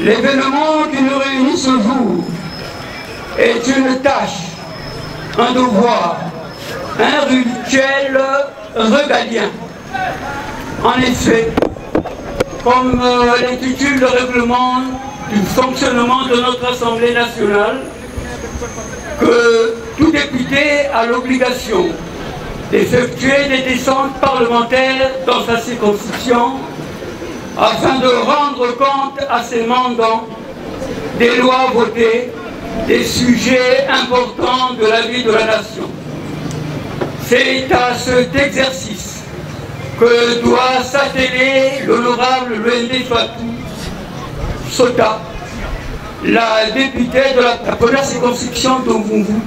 L'événement qui nous réunit ce jour est une tâche, un devoir, un rituel régalien. En effet, comme euh, l'intitule le règlement du fonctionnement de notre Assemblée nationale, que tout député a l'obligation d'effectuer des descentes parlementaires dans sa circonscription afin de rendre compte à ses mandants des lois votées, des sujets importants de la vie de la nation. C'est à cet exercice que doit s'atteler l'honorable Luende Fatou Sota, la députée de la, première circonscription de Mvumvu,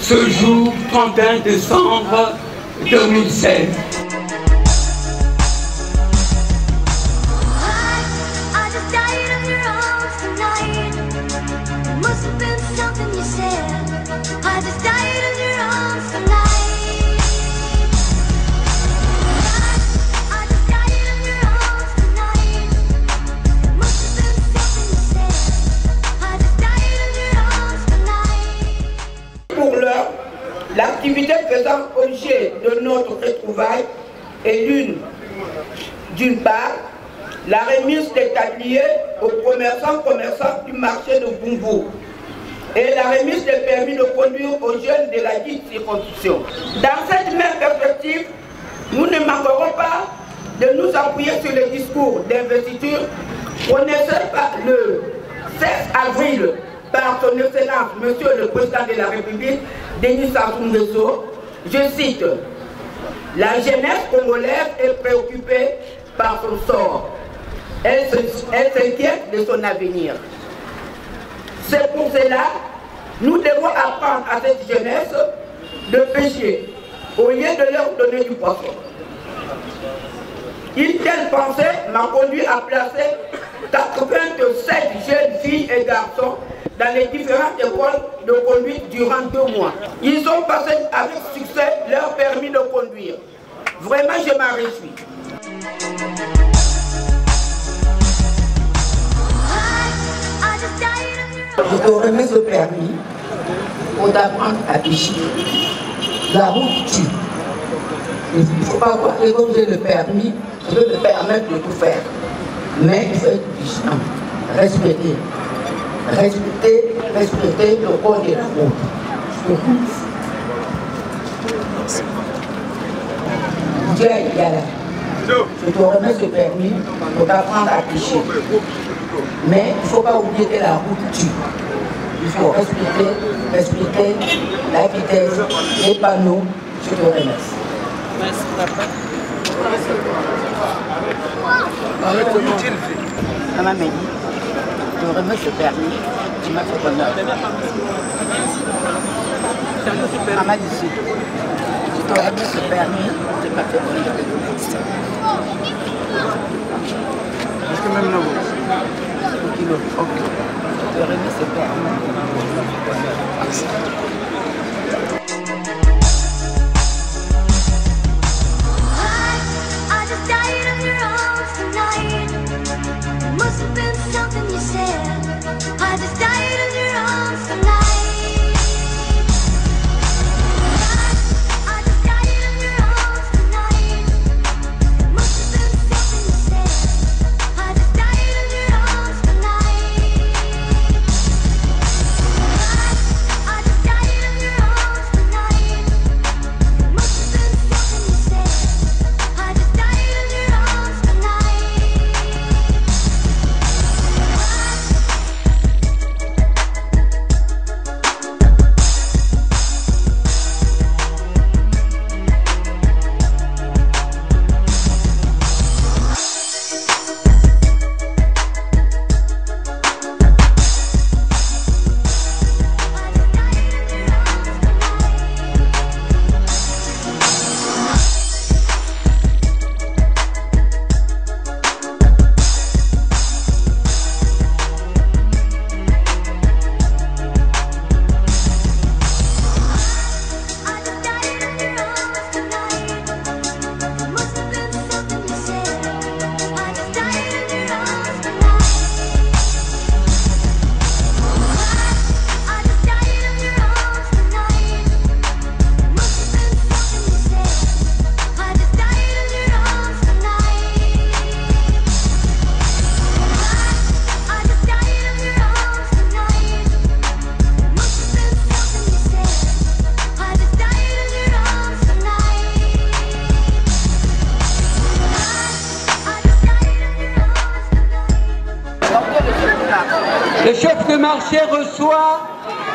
ce jour 31 décembre 2016. L'activité faisant objet de notre retrouvaille est l'une, d'une part, la remise des tabliers aux commerçants commerçants du marché de Bumbu et la remise des permis de conduire aux jeunes de la dite circonscription. Dans cette même perspective, nous ne manquerons pas de nous appuyer sur le discours d'investiture prononcé par le 16 avril par son Excellence, Monsieur le Président de la République, Denis Sassou. Je cite, la jeunesse congolaise est préoccupée par son sort. Elle s'inquiète de son avenir. C'est pour cela nous devons apprendre à cette jeunesse de pêcher au lieu de leur donner du poisson. Une telle pensée m'a conduit à placer 87 jeunes filles et garçons dans les différentes écoles de conduite durant deux mois. Ils ont passé avec succès leur permis de conduire. Vraiment, je m'en réjouis. Je te remets ce permis pour t'apprendre à pêcher. La route tue. Il ne faut pas comme j'ai le permis, je peux te permettre de tout faire. Mais il faut être vigilant. Respecter, respecter le code de la route. Dieu est là. Je te remets ce permis pour t'apprendre à pêcher. Mais il ne faut pas oublier que la route tue. Il faut respecter, respecter la vitesse, les panneaux. Je te remercie. Merci, papa. Maman m'a dit, je remets ce permis, tu m'as fait bonheur. Dit, je te remets ce permis, tu m'as fait. Est-ce que même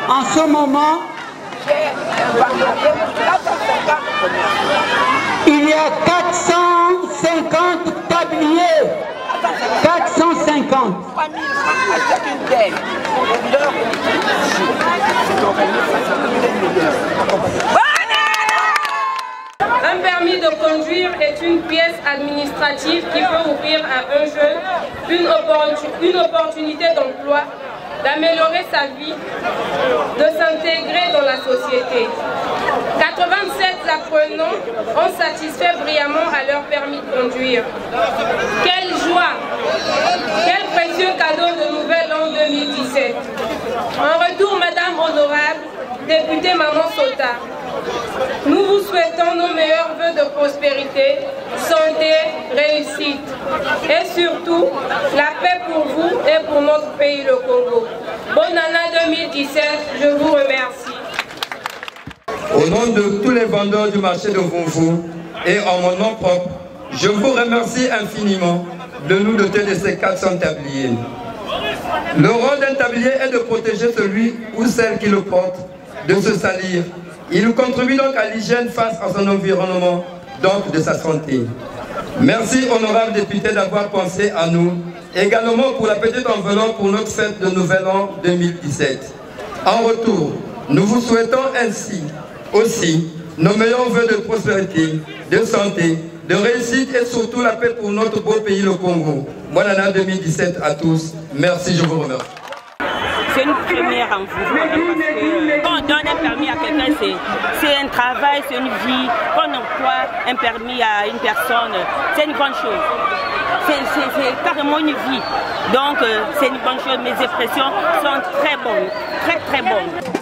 en ce moment, il y a 450 tabliers. 450. Un permis de conduire est une pièce administrative qui peut ouvrir à un jeune une opportunité d'emploi, d'améliorer sa vie, de s'intégrer dans la société. 87 apprenants ont satisfait brillamment à leur permis de conduire. Quelle joie Quel précieux cadeau de nouvel an 2017 En retour, Madame Honorable, députée Maman Sota, nous vous souhaitons nos meilleurs voeux de prospérité, santé, réussite et surtout la paix pour vous et pour notre pays, le Congo. Bonne année 2017, je vous remercie. Au nom de tous les vendeurs du marché de Vunvu et en mon nom propre, je vous remercie infiniment de nous doter de ces 400 tabliers. Le rôle d'un tablier est de protéger celui ou celle qui le porte de se salir. Il contribue donc à l'hygiène face à son environnement, donc de sa santé. Merci, honorable député, d'avoir pensé à nous. Également pour la petite enveloppe pour notre fête de Nouvel An 2017. En retour, nous vous souhaitons ainsi aussi nos meilleurs voeux de prospérité, de santé, de réussite et surtout la paix pour notre beau pays, le Congo. Bonne année 2017 à tous. Merci, je vous remercie. C'est une première en vous. Quand on donne un permis à quelqu'un, c'est un travail, c'est une vie. Emploie un permis à une personne, c'est une grande chose. C'est carrément une vie. Donc, euh, c'est une bonne chose. Mes expressions sont très bonnes, très très bonnes.